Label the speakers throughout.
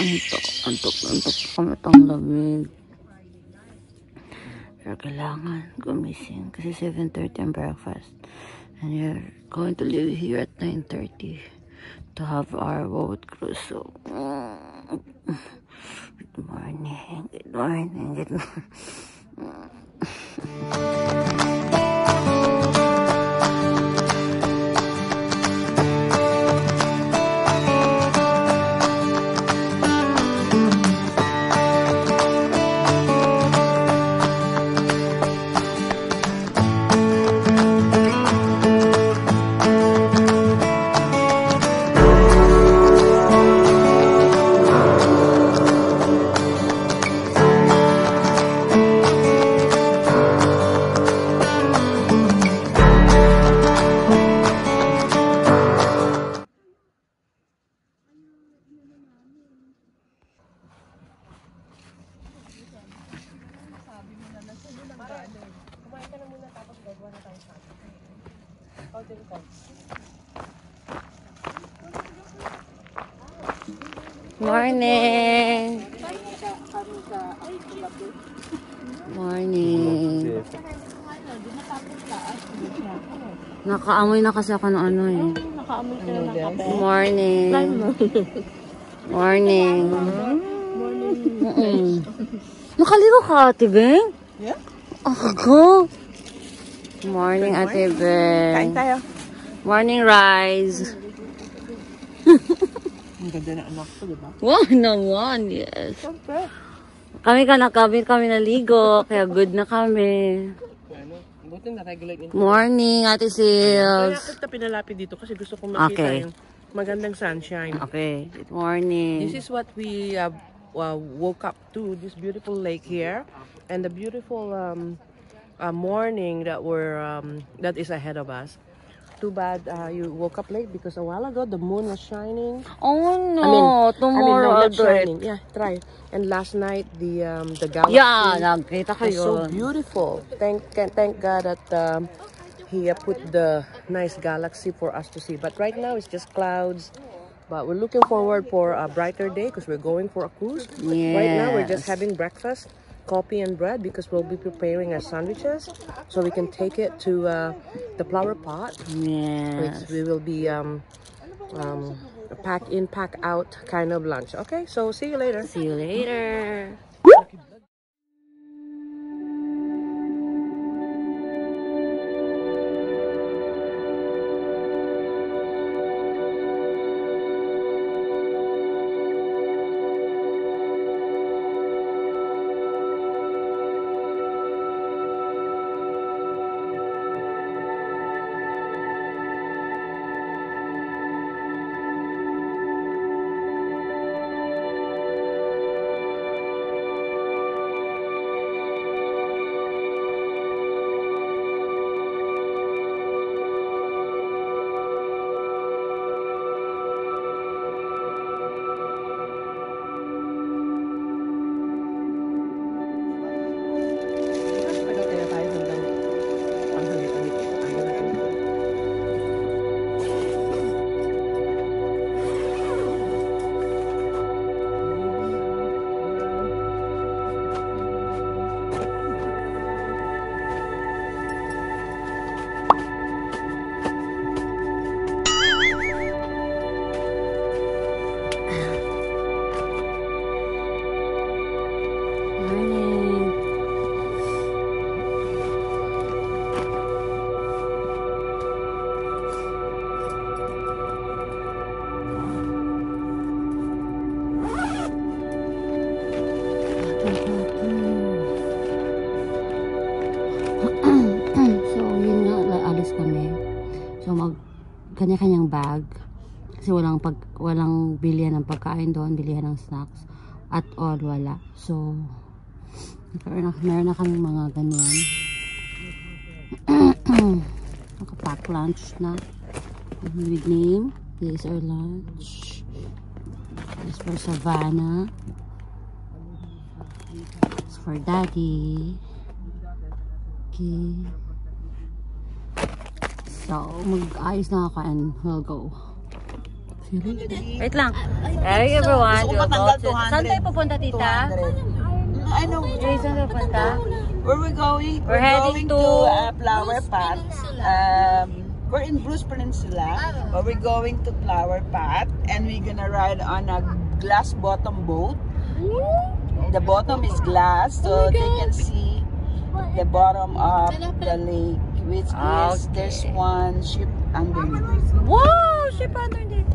Speaker 1: Antok antok pa kami itong lamig. Pero kailangan gumising kasi 7.30 ang breakfast. And we're going to leave here at 9.30 to have our boat cruise. So, good morning, good morning, good morning. Morning! Morning! Nakaamoy na kasi ako ng ano eh.
Speaker 2: Nakaamoy ka na ng kape.
Speaker 1: Morning! Morning! Mm-mm. Nakaligo ka, Ate Beng?
Speaker 2: Yeah.
Speaker 1: Ako. Morning, Ate Beng.
Speaker 2: Kain tayo.
Speaker 1: Morning, Rise.
Speaker 2: Ang ganda na anak ko, di ba?
Speaker 1: Wow naman, yes.
Speaker 2: Siyempre.
Speaker 1: Kami ka na kami, kami naligo, kaya good na kami.
Speaker 2: Ano, buti na regulate
Speaker 1: Morning, Ate
Speaker 2: Kaya
Speaker 1: Sils.
Speaker 2: kita pinalapit dito kasi gusto kong makita
Speaker 1: Okay.
Speaker 2: yung magandang sunshine.
Speaker 1: Okay, good morning.
Speaker 2: This is what we uh, uh, woke up to, this beautiful lake here. And the beautiful um, uh, morning that we're, um, that is ahead of us. Too bad uh, you woke up late because a while ago the moon was shining.
Speaker 1: Oh no,
Speaker 2: I mean,
Speaker 1: tomorrow
Speaker 2: I mean, no, not
Speaker 1: do it.
Speaker 2: shining. Yeah, try. And last night the um, the galaxy
Speaker 1: Yeah,
Speaker 2: so beautiful. Thank thank God that um, he uh, put the nice galaxy for us to see. But right now it's just clouds. But we're looking forward for a brighter day because we're going for a cruise. Right now we're just having breakfast, coffee and bread because we'll be preparing our sandwiches so we can take it to uh, the flower pot.
Speaker 1: Yes.
Speaker 2: Which we will be um, um, pack in, pack out kind of lunch. Okay, so see you later.
Speaker 1: See you later. Kasi walang, pag, walang bilihan ng pagkain doon, bilihan ng snacks. At all, wala. So, meron na, meron na kami mga ganyan. Nakapack lunch na. With name. This is our lunch. This for Savannah. This for Daddy. Okay. So, mag-ayos na ako and we'll go. Wait lang. Hey everyone.
Speaker 3: Gusto ko matanggal
Speaker 1: to-
Speaker 3: 200.
Speaker 1: Saan tayo pupunta, tita?
Speaker 3: 200. I know.
Speaker 1: Saan tayo pupunta?
Speaker 3: Where we going?
Speaker 1: We're heading
Speaker 3: going to, uh, Flower Path. Um, we're in Bruce Peninsula, but we're going to Flower Path, and we're gonna ride on a glass bottom boat. The bottom is glass, so they can see the bottom of the lake, which is there's one ship underneath.
Speaker 1: Whoa! Ship underneath.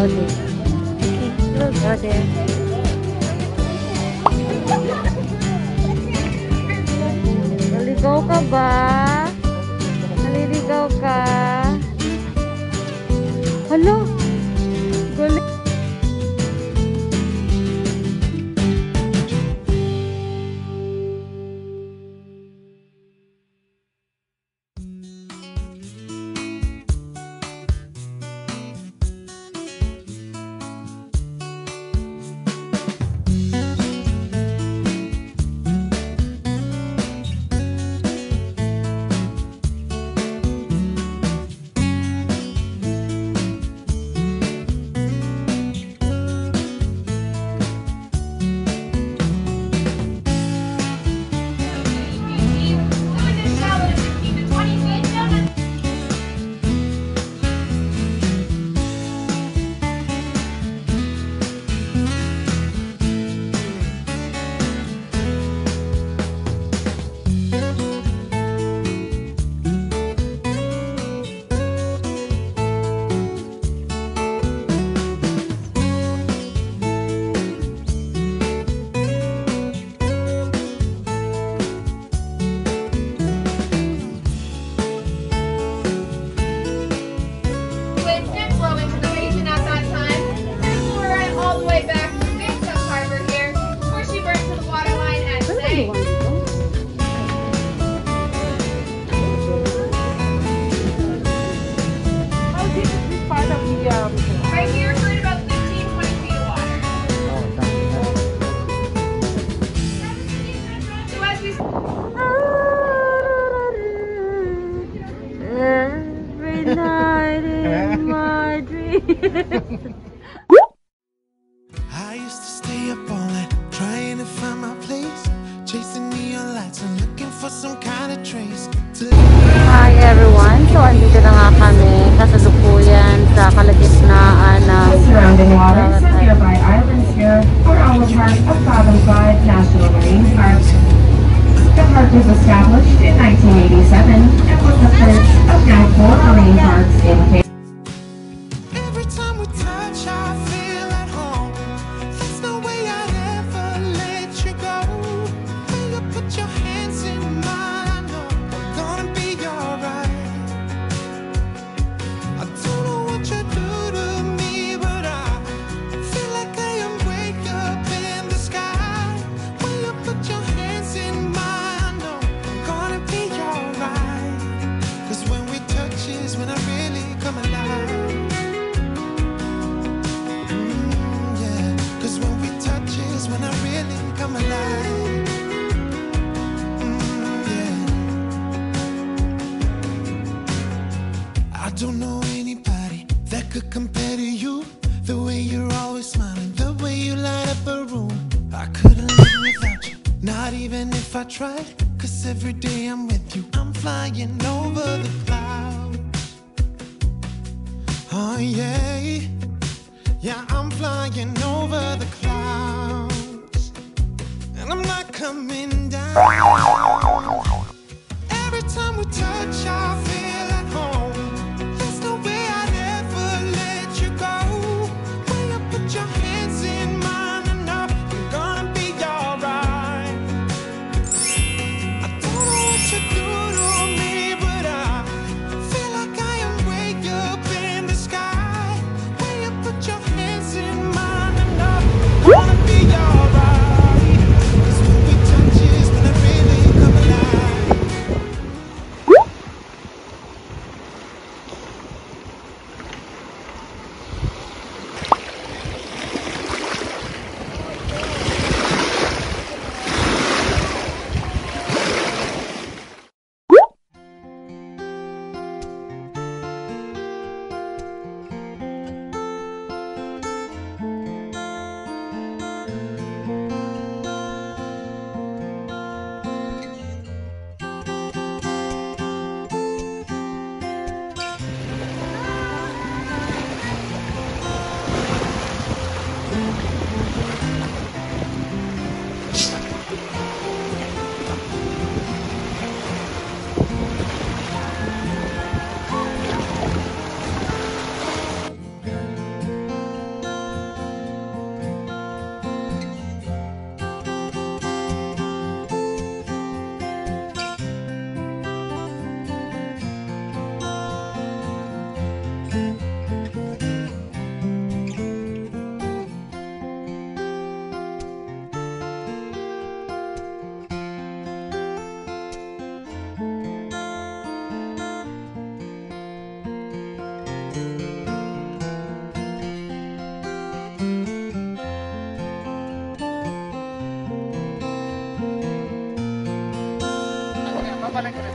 Speaker 1: Go there. Okay, we'll go there. Naligaw ka ba? Naliligaw ka? Hala?
Speaker 4: So,
Speaker 1: andito na nga kami kasalukuyan sa kalagitnaan ng
Speaker 5: surrounding waters
Speaker 1: Bawat
Speaker 5: and
Speaker 1: ay-
Speaker 5: nearby islands here are all a part of Fathom 5 National Marine Park. The park was established in 1987 and was the first of now four marine parks in Canada.
Speaker 6: Tried. Cause every day I'm with you, I'm flying over the clouds. Oh, yeah. Yeah, I'm flying over the clouds. And I'm not coming down. Every time we touch, I feel para que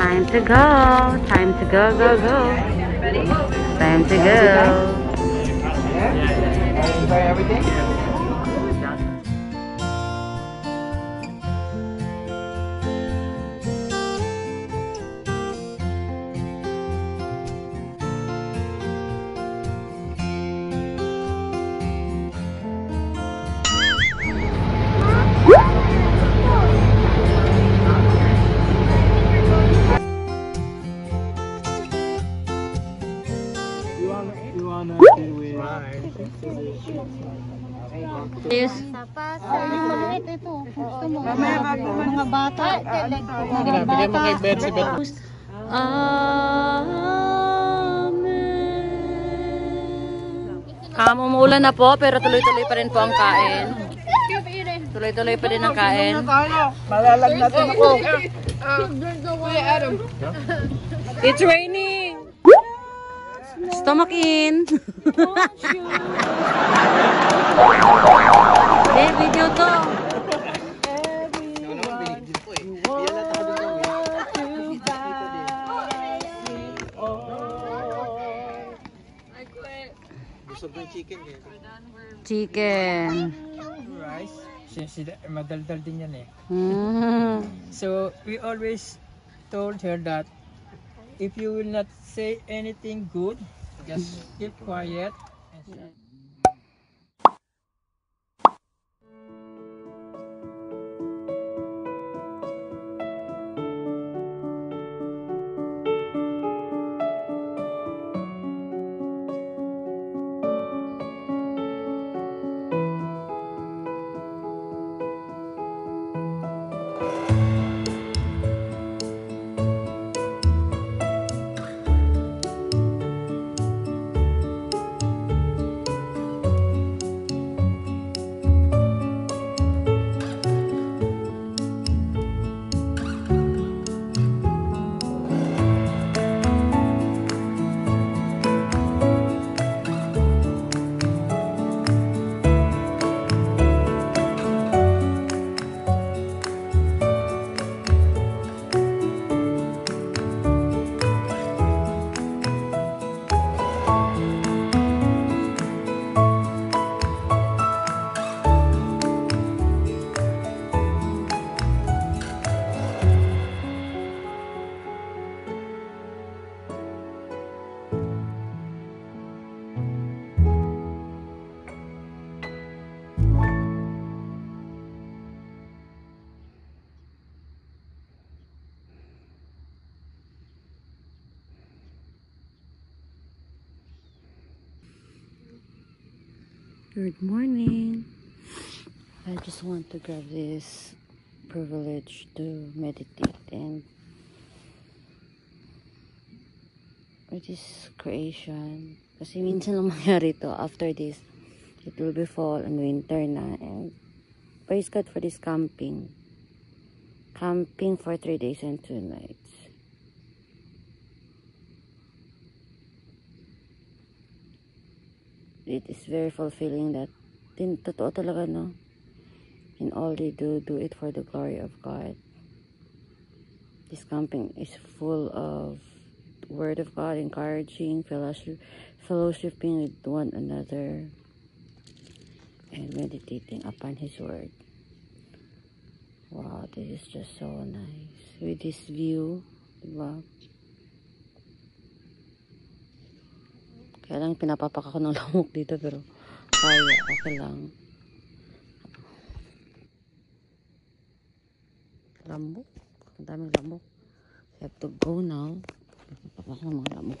Speaker 1: Time to go. Time to go, go, go. Time to go.
Speaker 3: Everything?
Speaker 1: Yes.
Speaker 3: Mamaya bago mga bata.
Speaker 1: Amen. Um, umuulan na po, pero tuloy-tuloy pa rin po ang kain. Tuloy-tuloy pa rin ang kain.
Speaker 3: Malalagnatan ako.
Speaker 1: It's raining! Stomach in! Eh, video to. Chicken.
Speaker 7: rice. Since madaldal din yan eh.
Speaker 1: Mm.
Speaker 7: So, we always told her that if you will not say anything good, just keep quiet.
Speaker 1: Good morning. I just want to grab this privilege to meditate and with this creation. Kasi minsan lang mangyari to after this. It will be fall and winter na and praise God for this camping. Camping for three days and two nights. It is very fulfilling that din totoo talaga no? In all they do do it for the glory of God. This camping is full of word of God encouraging fellowship fellowshipping with one another and meditating upon his word. Wow this is just so nice. With this view diba kaya lang pinapapak ako ng lamok dito pero kaya okay lang lamok. Ang daming lamok. I have to go now. Papapak ng mga lamok.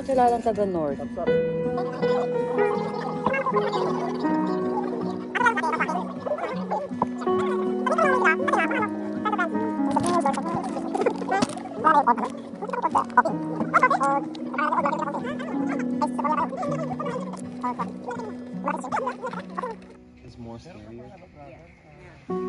Speaker 1: ko taga North.
Speaker 8: It's more serious.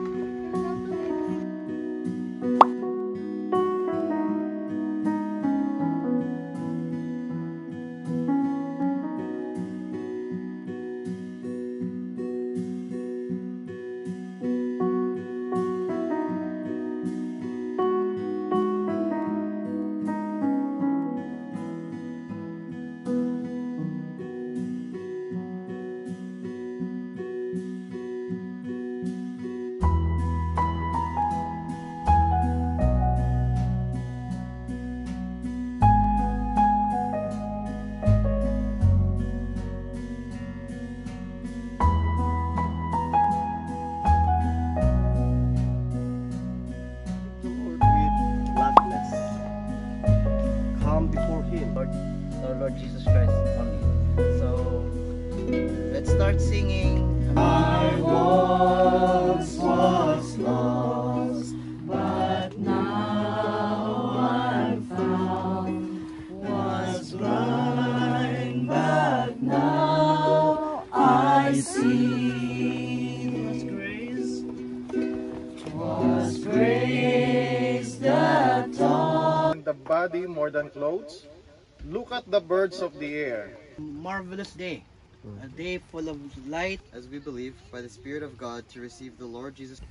Speaker 8: I. Was grace was grace that taught.
Speaker 9: the body more than clothes. Look at the birds of the air.
Speaker 3: Marvelous day. A day full of light.
Speaker 8: As we believe by the Spirit of God to receive the Lord Jesus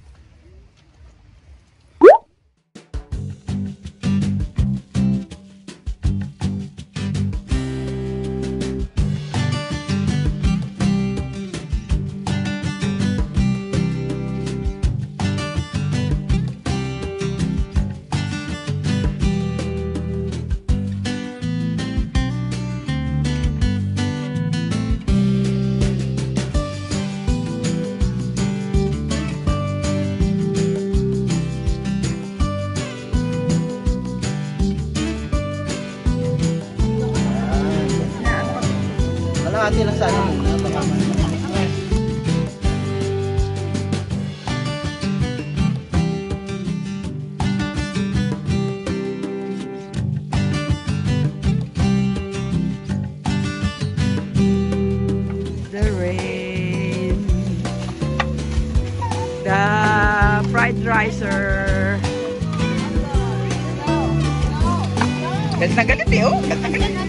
Speaker 3: The rain. The fried riser. Oh, galit